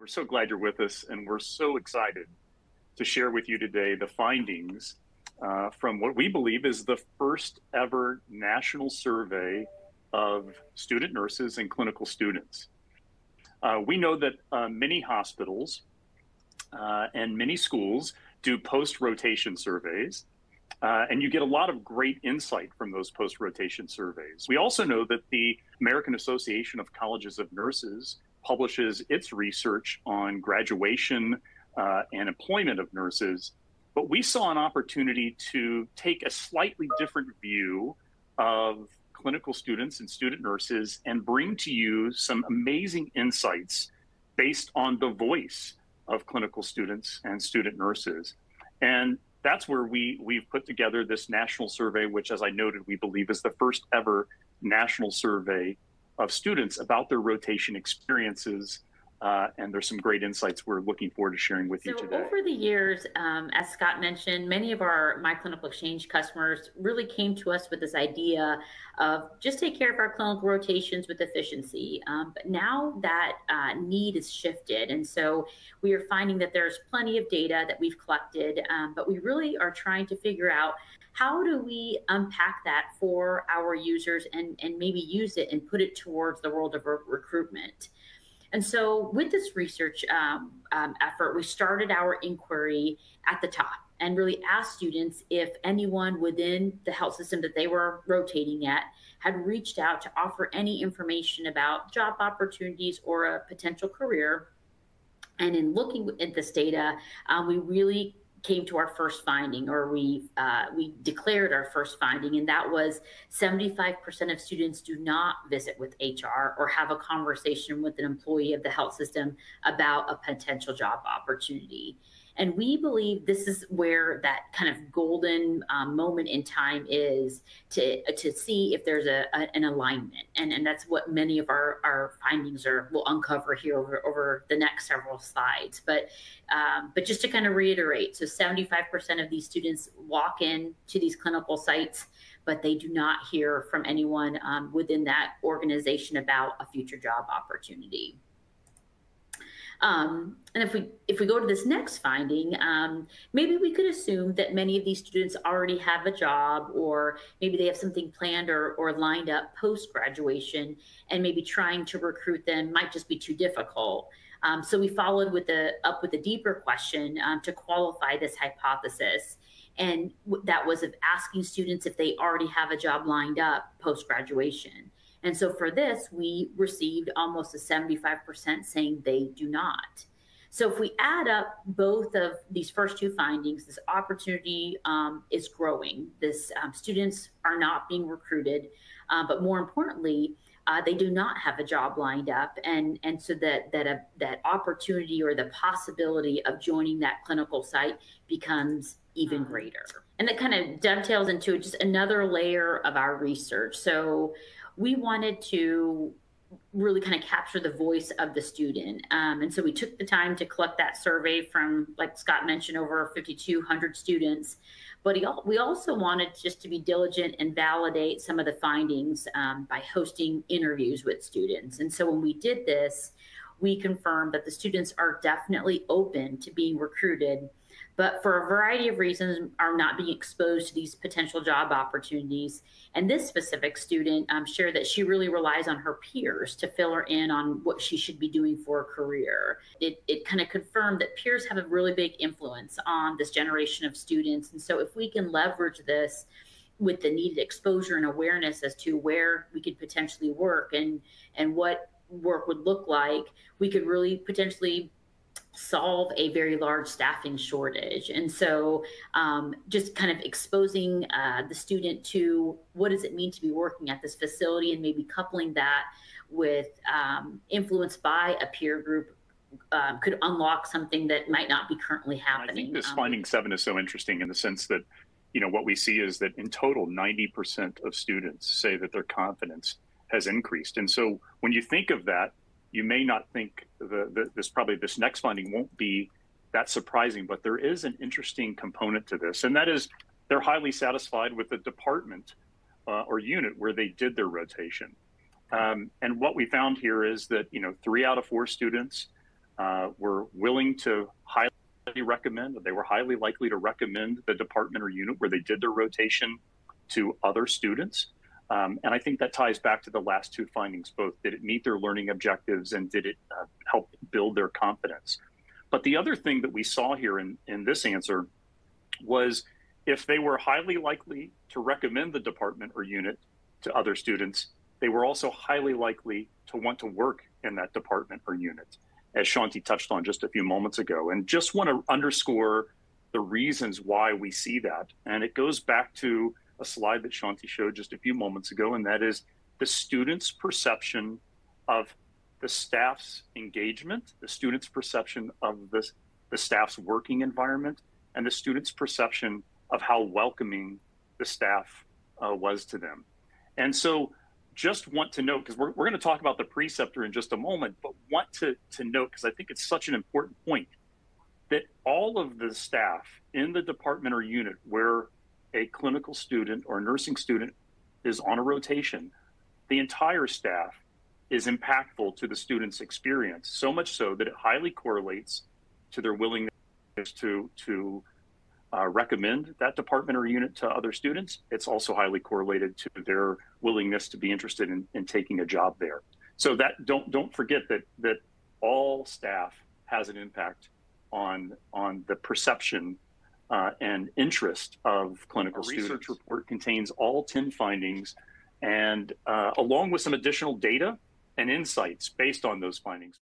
We're so glad you're with us, and we're so excited to share with you today the findings uh, from what we believe is the first ever national survey of student nurses and clinical students. Uh, we know that uh, many hospitals uh, and many schools do post rotation surveys. Uh, and you get a lot of great insight from those post rotation surveys. We also know that the American Association of Colleges of Nurses publishes its research on graduation uh, and employment of nurses. But we saw an opportunity to take a slightly different view of clinical students and student nurses and bring to you some amazing insights based on the voice of clinical students and student nurses. And that's where we, we've put together this national survey, which, as I noted, we believe is the first ever national survey of students about their rotation experiences uh, and there's some great insights we're looking forward to sharing with so you today. Over the years, um, as Scott mentioned, many of our My Clinical Exchange customers really came to us with this idea of just take care of our clinical rotations with efficiency. Um, but now that uh, need is shifted. And so we are finding that there's plenty of data that we've collected, um, but we really are trying to figure out how do we unpack that for our users and, and maybe use it and put it towards the world of re recruitment. And so, with this research um, um, effort, we started our inquiry at the top and really asked students if anyone within the health system that they were rotating at had reached out to offer any information about job opportunities or a potential career. And in looking at this data, um, we really came to our first finding, or we uh, we declared our first finding, and that was 75% of students do not visit with HR or have a conversation with an employee of the health system about a potential job opportunity. And we believe this is where that kind of golden um, moment in time is to to see if there's a, a, an alignment. And, and that's what many of our, our findings are will uncover here over, over the next several slides. But um, but just to kind of reiterate, so 75% of these students walk in to these clinical sites, but they do not hear from anyone um, within that organization about a future job opportunity. Um, and if we if we go to this next finding, um, maybe we could assume that many of these students already have a job, or maybe they have something planned or, or lined up post graduation, and maybe trying to recruit them might just be too difficult. Um, so we followed with the up with a deeper question um, to qualify this hypothesis, and that was of asking students if they already have a job lined up post graduation. And so for this, we received almost a 75% saying they do not. So if we add up both of these first two findings, this opportunity um, is growing. This um, students are not being recruited, uh, but more importantly, uh, they do not have a job lined up, and and so that that a, that opportunity or the possibility of joining that clinical site becomes even mm-hmm. greater. And that kind of dovetails into just another layer of our research. So we wanted to really kind of capture the voice of the student. Um, and so we took the time to collect that survey from, like Scott mentioned, over 5,200 students. But he, we also wanted just to be diligent and validate some of the findings um, by hosting interviews with students. And so when we did this, we confirmed that the students are definitely open to being recruited but for a variety of reasons are not being exposed to these potential job opportunities. And this specific student um, shared that she really relies on her peers to fill her in on what she should be doing for a career. It, it kind of confirmed that peers have a really big influence on this generation of students. And so if we can leverage this, with the needed exposure and awareness as to where we could potentially work and and what work would look like, we could really potentially solve a very large staffing shortage. And so, um, just kind of exposing uh, the student to what does it mean to be working at this facility, and maybe coupling that with um, influence by a peer group um, could unlock something that might not be currently happening. I think this um, finding seven is so interesting in the sense that, you know, what we see is that in total, 90% of students say that their confidence has increased. And so when you think of that, you may not think the, the, this probably this next finding won't be that surprising, but there is an interesting component to this, and that is they're highly satisfied with the department uh, or unit where they did their rotation. Um, and what we found here is that you know three out of four students uh, were willing to highly recommend, they were highly likely to recommend the department or unit where they did their rotation to other students. Um, and I think that ties back to the last two findings both. Did it meet their learning objectives and did it uh, help build their confidence? But the other thing that we saw here in, in this answer was if they were highly likely to recommend the department or unit to other students, they were also highly likely to want to work in that department or unit, as Shanti touched on just a few moments ago. And just want to underscore the reasons why we see that. And it goes back to a slide that Shanti showed just a few moments ago, and that is the student's perception of the staff's engagement, the student's perception of the, the staff's working environment, and the student's perception of how welcoming the staff uh, was to them. And so just want to note, because we're, we're going to talk about the preceptor in just a moment, but want to, to note, because I think it's such an important point, that all of the staff in the department or unit where a clinical student or nursing student is on a rotation, the entire staff is impactful to the student's experience, so much so that it highly correlates to their willingness to, to uh, recommend that department or unit to other students. It's also highly correlated to their willingness to be interested in, in taking a job there. So that don't don't forget that that all staff has an impact on on the perception uh, and interest of clinical Our research report contains all 10 findings and uh, along with some additional data and insights based on those findings.